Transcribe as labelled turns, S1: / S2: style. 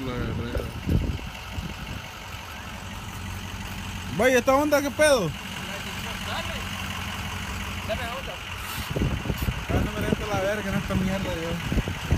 S1: la.
S2: Vaya, ¿esta onda qué pedo?
S3: Dale. Dame otra.
S2: Ah, no me la verga en esta mierda yo.